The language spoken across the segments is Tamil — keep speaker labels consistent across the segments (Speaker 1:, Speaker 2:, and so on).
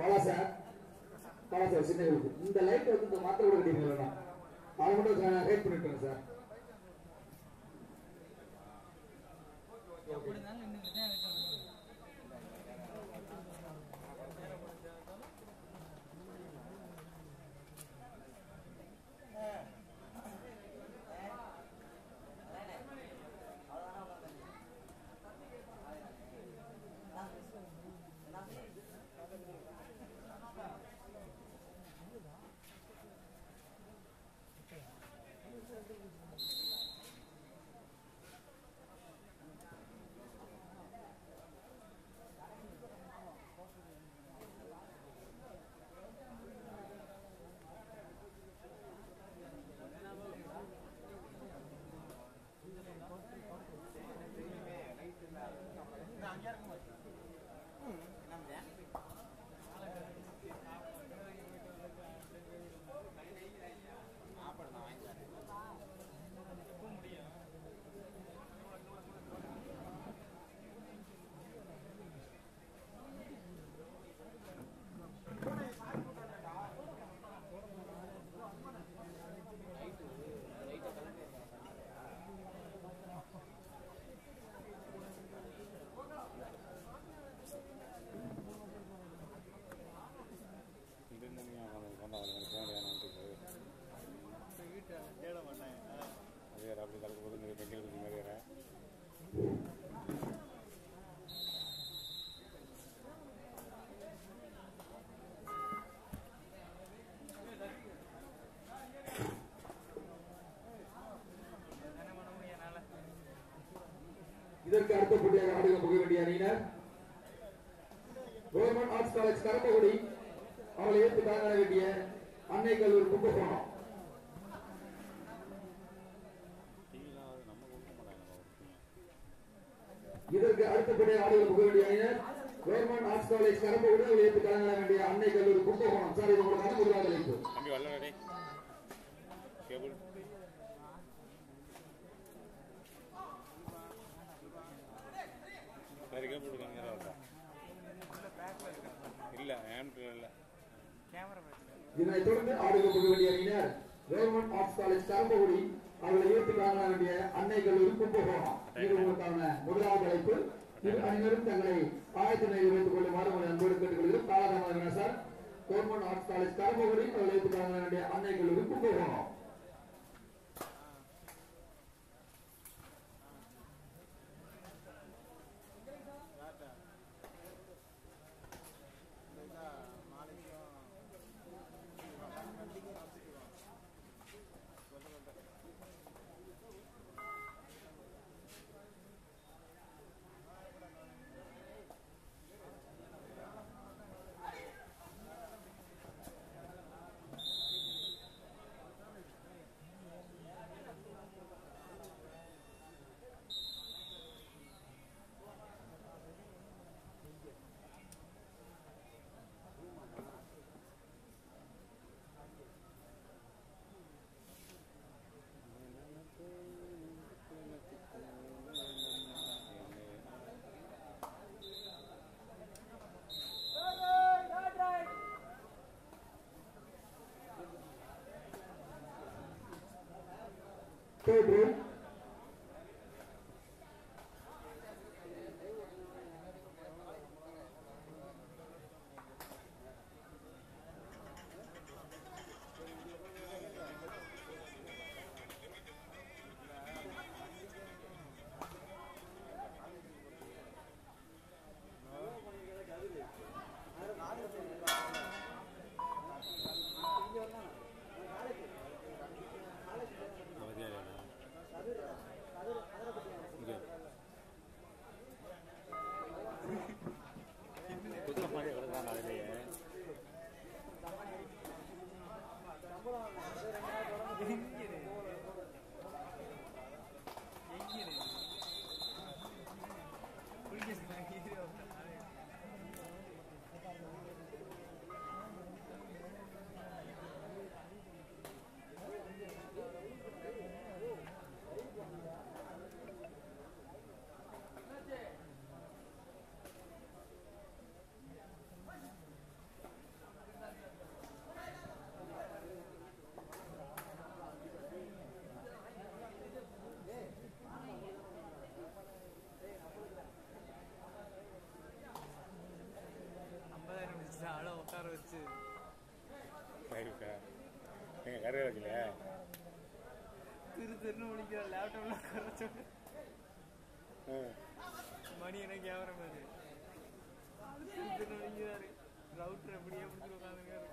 Speaker 1: பாலா சார் பாலா சார் சின்ன இந்த லைட் வந்து இந்த மாத்திரை கூட கேட்டீங்களா அதை மட்டும் ஹெல்ப் பண்ணிட்டேன் சார் இதற்கு அடுத்தபடியாக ஆடுக புக வேண்டிய அணியினர் கவர்மெண்ட் ஆர்ட்ஸ் காலேஜ் கரம்பகுடி அவளை ஏற்று காண வேண்டிய அன்னை கல்லூரி கும்பகோணம். இதற்கு அடுத்தபடியாக ஆடுக புக வேண்டிய அணியினர் கவர்மெண்ட் ஆர்ட்ஸ் காலேஜ் கரம்பகுடி அவளை ஏற்று காண வேண்டிய அன்னை கல்லூரி கும்பகோணம். சார் இது உங்களுக்கான முதலாவது அழைப்பு
Speaker 2: தம்பி வரல டேய் கேபிள் வேறு கேபிள் இருக்காங்க வரல
Speaker 1: இதனைத் தொடர்ந்து ஆடுக புக வேண்டிய அணியினர் கவர்மெண்ட் ஆர்ட்ஸ் காலேஜ் கரம்பகுடி அவர்களை ஏற்று காண வேண்டிய அன்னை கல்லூரி கும்பகோணம் இது உங்களுக்கான முதலாவது அழைப்பு. இரு அனைவரும் தங்களை ஆயத்த நிலையில் வைத்துக் கொள்ளுமாறு உங்களை அன்போடு கேட்டுக்கொள்கிறோம் காலதாமதம் sir government arts college Karambakudi அவர்களை ஏற்று காண வேண்டிய அன்னை கல்லூரி கும்பகோணம் bedroom ஆற வச்சு.
Speaker 3: எங்கள் கரு வைக்கல திரு திருன்னு முடிக்கிற லேப்டாப்ல குறைச்ச மணி என்ன கேமரா மாதிரி? திரு திருன்னு முடிக்கிறாரு. ரவுட்டர் அப்படியே பிடிச்சி உட்காந்துருக்காரு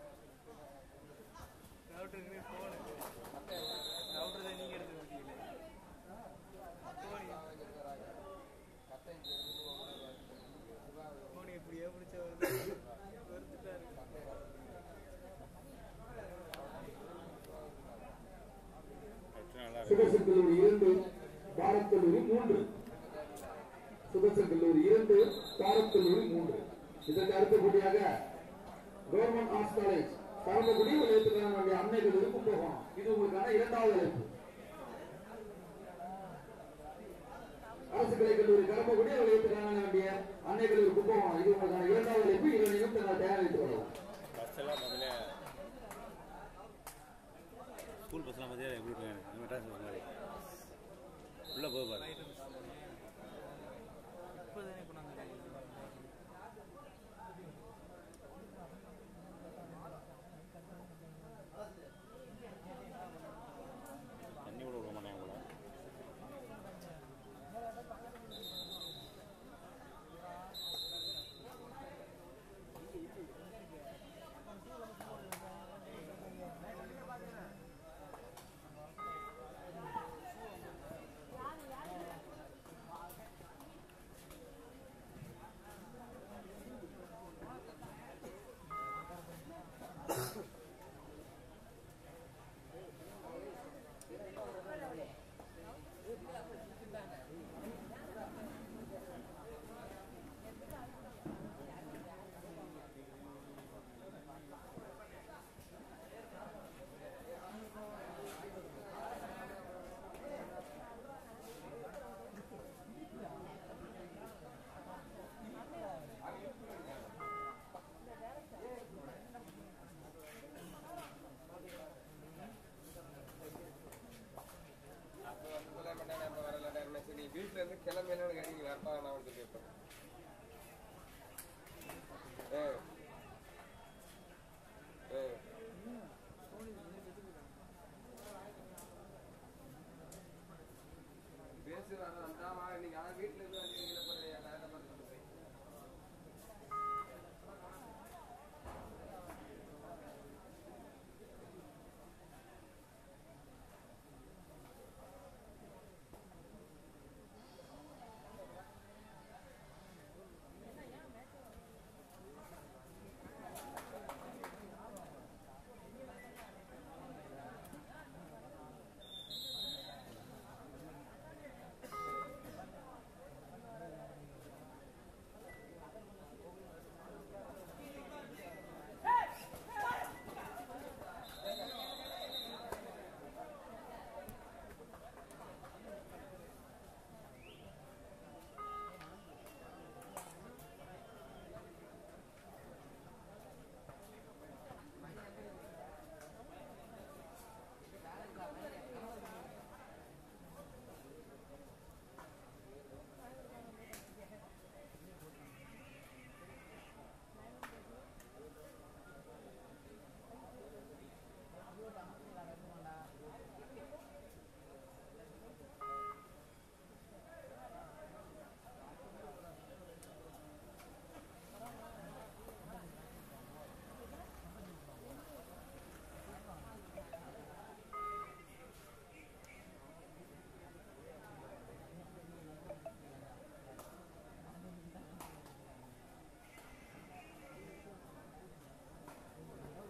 Speaker 3: ரவுட்டருக்கு ஃபோனு
Speaker 1: பாரத் கல்லூரி மூன்று. சுதர்சன் கல்லூரி இரண்டு பாரத் கல்லூரி மூன்று. இதற்கு அடுத்தபடியாக கவர்மெண்ட் ஆர்ட்ஸ் காலேஜ் பரமக்குடி விளையாட்டுக்கான நம்முடைய அன்னை கல்லூரிக்கு கும்பகோணம். இது உங்களுக்கான இரண்டாவது அழைப்பு. அரசு கலை கல்லூரி பரமக்குடி விளையாட்டுக்கான நம்முடைய அன்னை கல்லூரிக்கு கும்பகோணம். இது உங்களுக்கான இரண்டாவது அழைப்பு. இரண்டையும் தங்கள் தயாரித்து வரலாம்
Speaker 2: ஸ்கூல் பஸ்லாம் பார்த்தீங்கன்னா எப்படி இருக்காங்க மெட்ராஸ் பஸ் உள்ளே போய்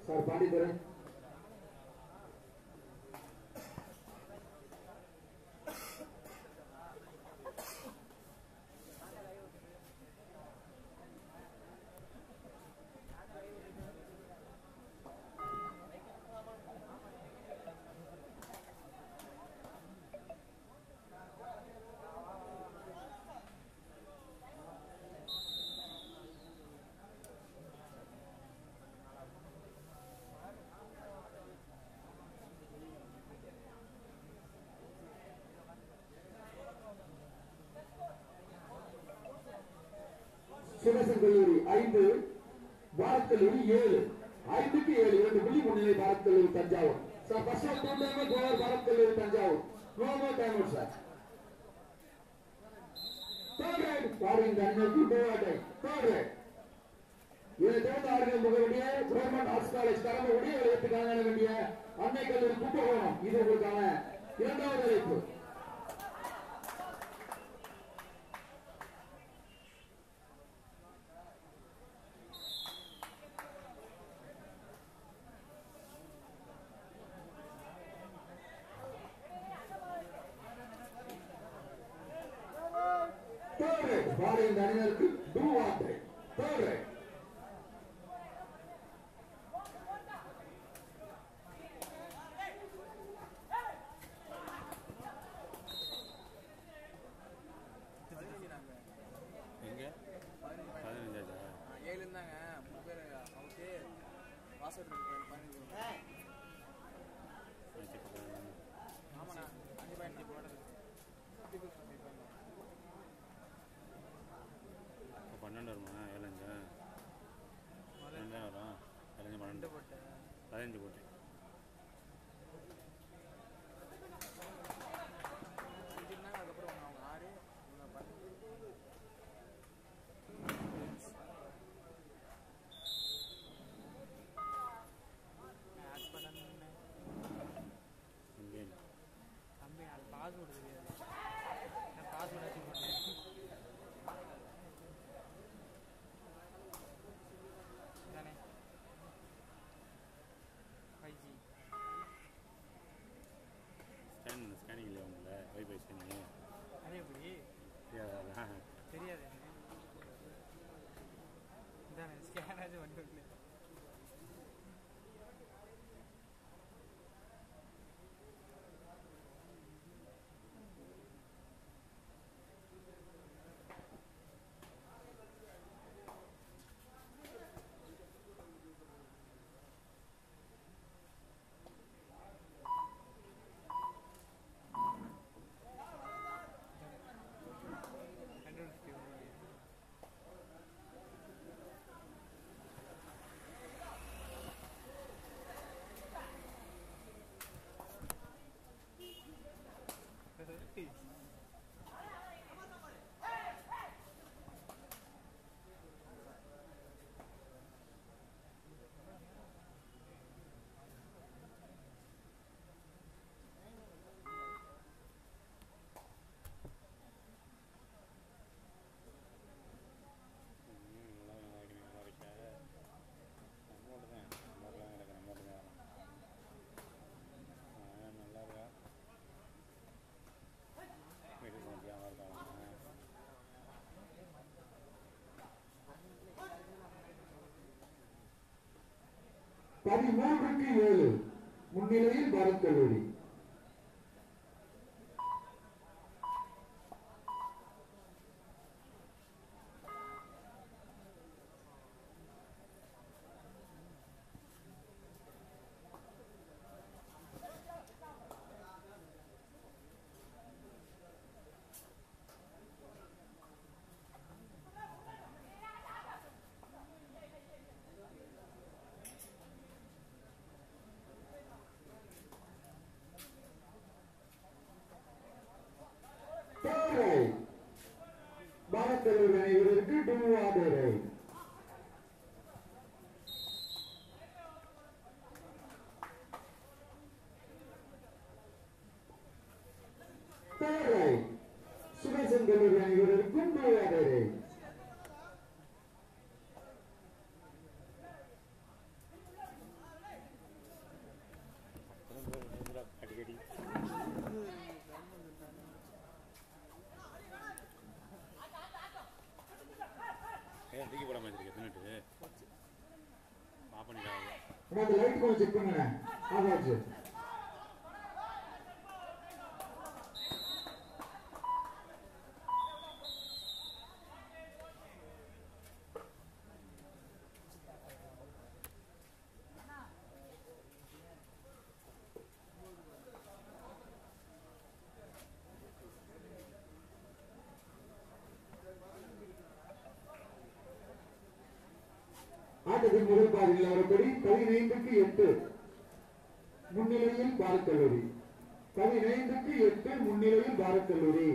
Speaker 1: சார் பாண்டித்துறேன் ஐந்து பாரத் ஏழு. ஐந்துக்கு ஏழு இரண்டு புள்ளி முன்னிலை Bharat Thanjavur. Sir first two time cover Bharat Thanjavur. No more time out sir third right third right இதை ஆடுகள் முக கவர்மெண்ட் ஆர்ட்ஸ் காலேஜ் கரம்புடி விளையாட்டு வேண்டிய அன்னை கல்லூரி கும்பகோணம். இது உங்களுக்கான இரண்டாவது அழைப்பு.
Speaker 2: வைஃபை ஸ்கேனிங்
Speaker 3: அதே எப்படி
Speaker 2: தெரியாதா
Speaker 3: தெரியாது ஸ்கேன் ஆச்சு பண்ணி
Speaker 1: மூன்றுக்கு ஏழு. முன்னிலையில் பாரத் கல்லூரி தேர்ட் ரைட் பாரத் கல்லூரி அணிவதற்கு to order right third right Sudesan கல்லூரி அணிவதற்கும் டூ ஆர்டர் ரைட்
Speaker 2: அடிக்கடி ஏன் தூக்கி போடாம வச்சிருக்க தின்னுட்டு ஆஃப் பண்ணிட்டாங்க
Speaker 1: லைட் கொஞ்சம் செக் பண்ணுங்க. ஆகாச்சு ஆட்டத்தின் முதல் பாதியில் வரப்படி பதினைந்துக்கு எட்டு முன்னிலையில் பாரத் கல்லூரி பதினைந்துக்கு எட்டு முன்னிலையில் பாரத் கல்லூரி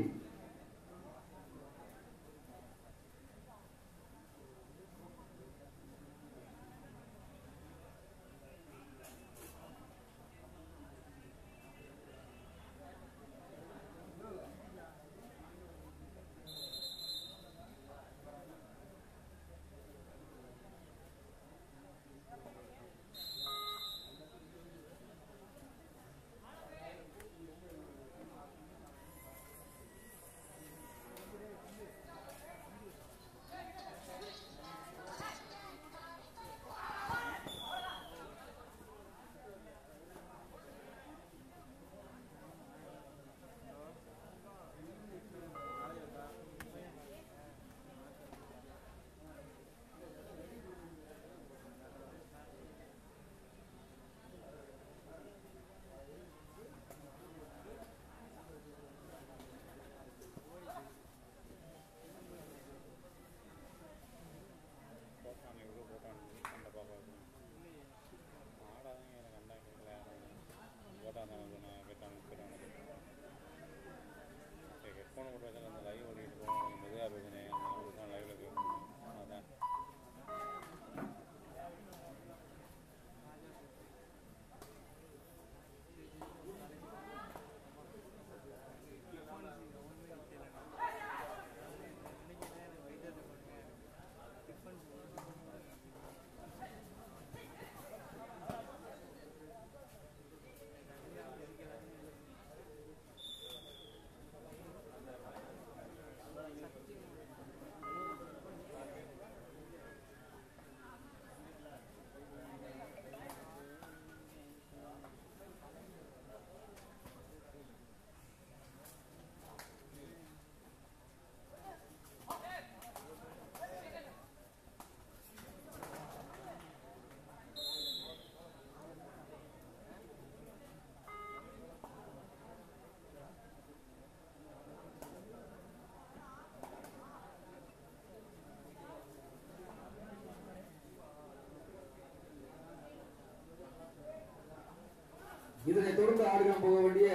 Speaker 1: இதனைத் தொடர்ந்து ஆடுகளம் போக வேண்டிய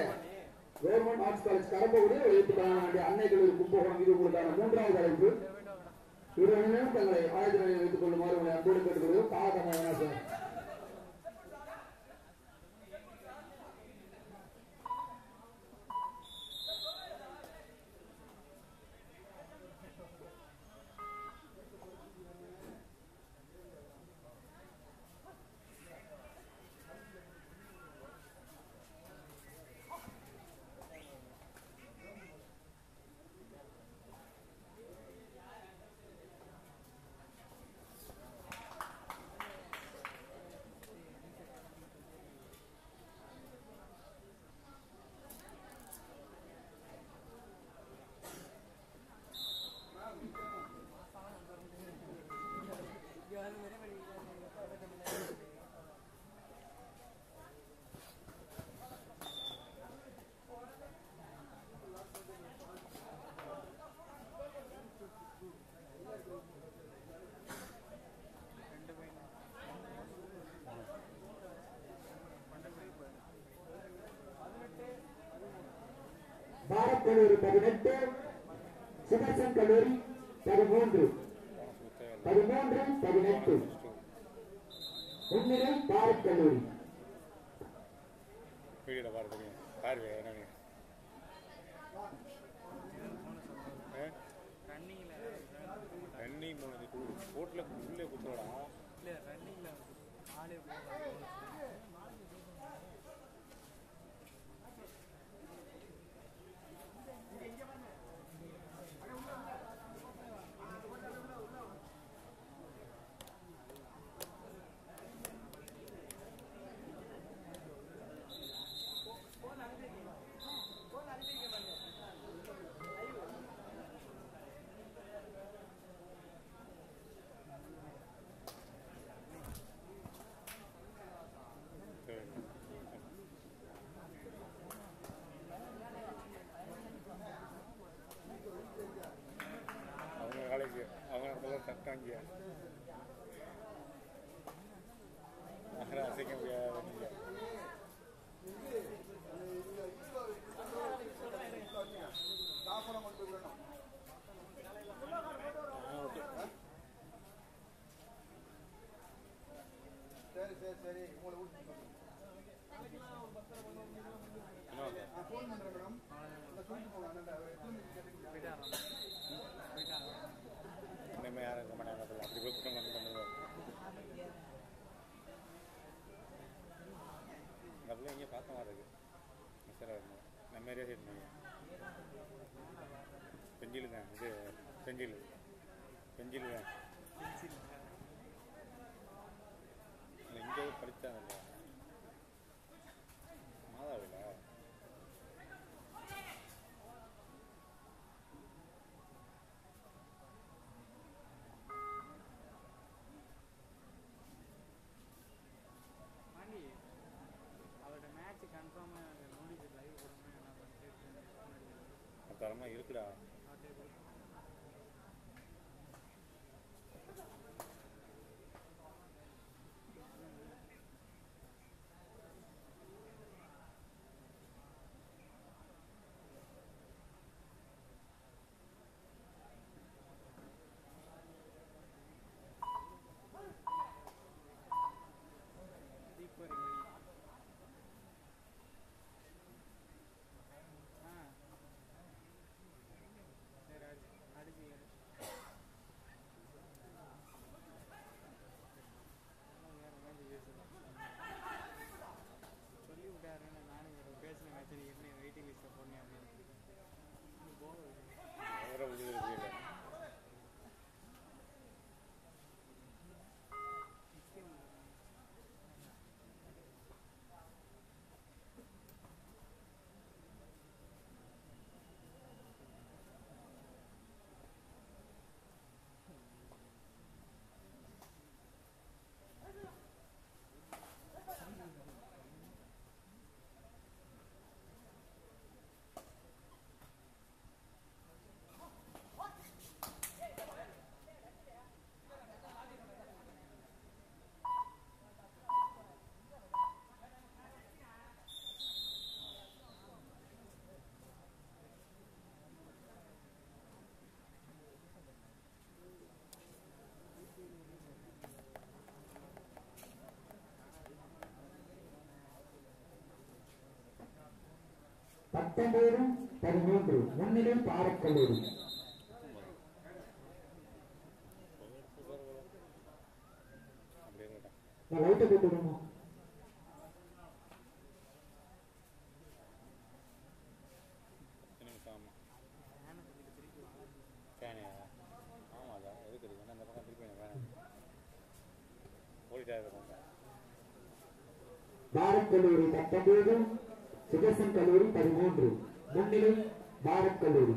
Speaker 1: கவர்மெண்ட் ஆர்ட்ஸ் காலேஜ் கடம்பகுடி எழுத்துக்கான வேண்டிய அன்னை கல்லூரி கும்பகோணம் இது உங்களுக்கான மூன்றாவது அழைப்பு. இவர்கள் தங்களை ஆயுத நிலையில் வைத்துக் கொள்ளுமாறு உங்களை அன்போடு கேட்டுக்கொள்கிறோம் காலகமான கல்லூரி பதினெட்டு சுதர்சன் கல்லூரி பதிமூன்று. பதிமூன்று பதினெட்டு. முன்னிலை பாரத் கல்லூரி.
Speaker 3: ரன்னிங்கில்
Speaker 2: ரன்னிங் போனது கோட்டில் உள்ளே குத்துவடா தட்டாங்கியா அசைக்க முடியாத சரி சரி சரி உங்களை
Speaker 3: பக்கம் வருது மசாலா வருது நம்ம ஏரியா சைட் பண்ணுவோம் பெஞ்சில் தான் இது பெஞ்சில் பெஞ்சில் தான் இங்கே படித்தாங்க பயங்கரமாக இருக்குடா.
Speaker 2: பத்தொன்பது பதிமூன்று முன்னிலை பாரக்கல்லூரி பாரக்கல்லூரி பத்தொன்பது சுதர்சன் கல்லூரி பதிமூன்று. முன்னிலை பாரத் கல்லூரி.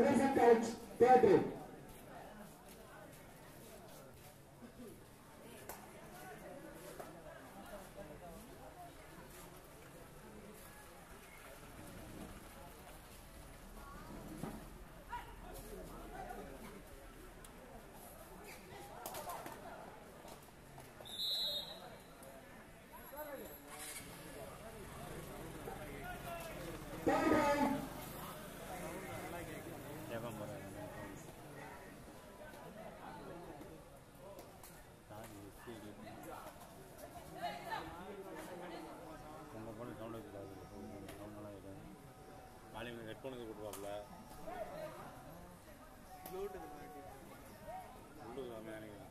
Speaker 1: தேர்ட் தேர்ட்
Speaker 2: நாளைக்கு ஹெட்ஃபோனுக்கு கொடுப்பாப்புல
Speaker 3: ப்ளூடூத்
Speaker 2: கம்மியாக நினைக்கிறேன்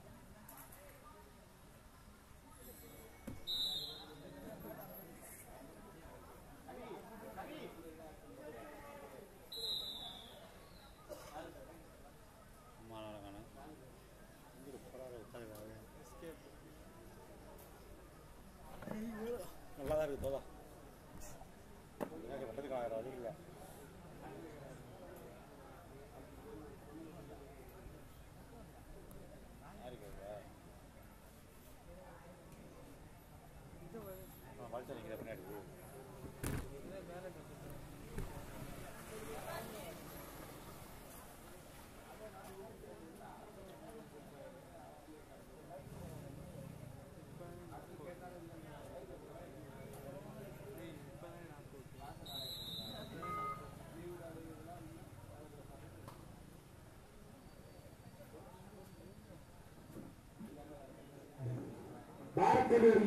Speaker 1: பாரத் இருபது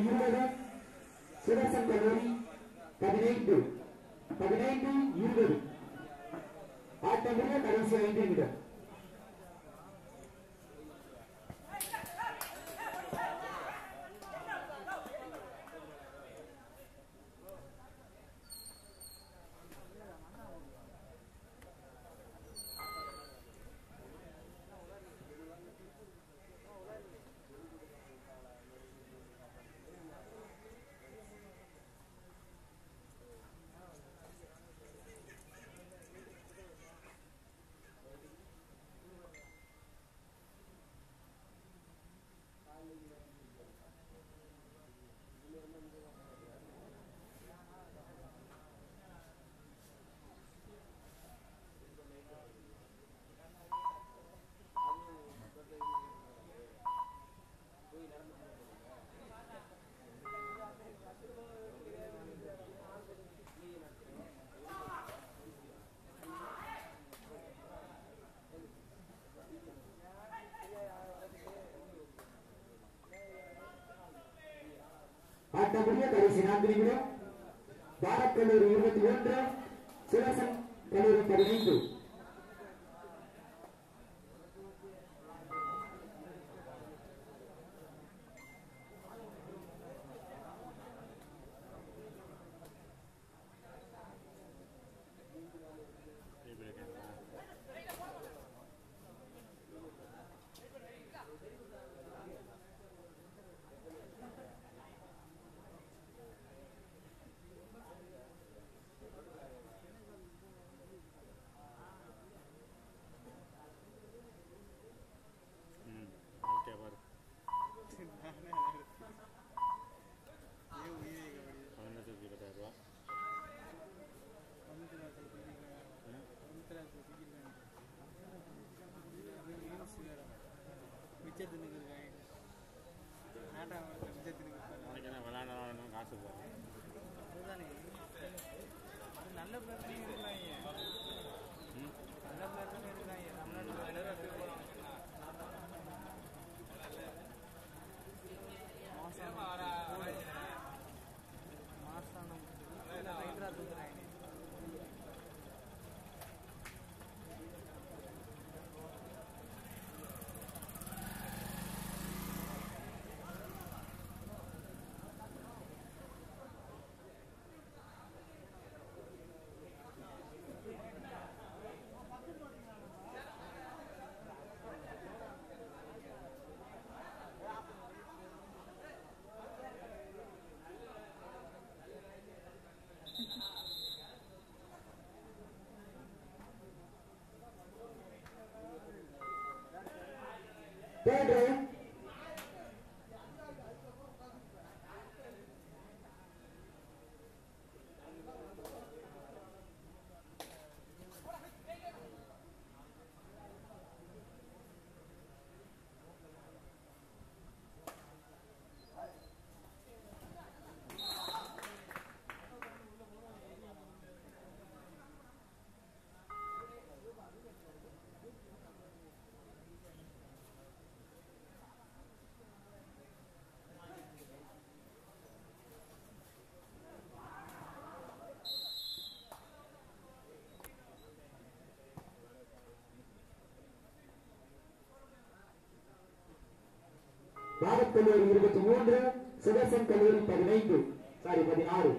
Speaker 1: சிவசன் கல்லூரி பதினைந்து. பதினைந்து இருபது. ஆட்டமுடிய கடைசி ஐந்து நிமிடம். ஆட்டமுடிய கடைசி நான்கு நிமிடம் பாரத் கல்லூரி இருபத்தி ஒன்று சிவசன் கல்லூரி பதினைந்து. தேர்ட் பாரத் கல்லூரி இருபத்தி மூன்று சுதர்சன் கல்லூரி பதினைந்து. சாரி பதினாறு.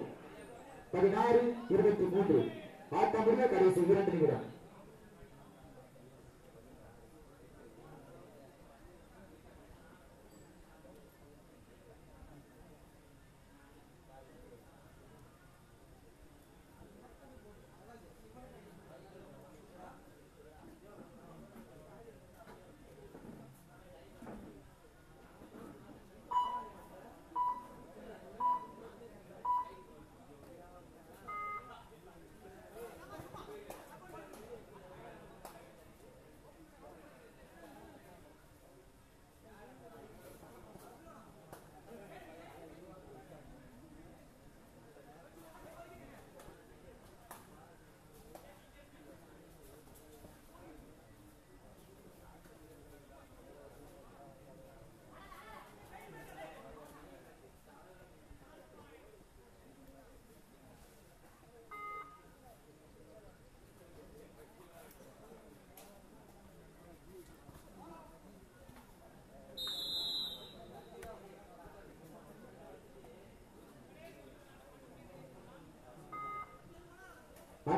Speaker 1: பதினாறு இருபத்தி மூன்று. ஆட்டம் முடிய கடைசி இரண்டு நிமிடம்.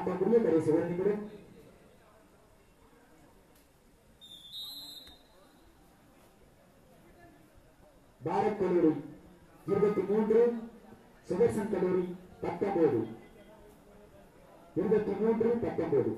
Speaker 1: ஆட்டம் கடைசி ஒரு நிமிடம் பாரத் கல்லூரி இருபத்தி மூன்று சுதர்சன் கல்லூரி பத்தொன்பது இருபத்தி மூன்று பத்தொன்பது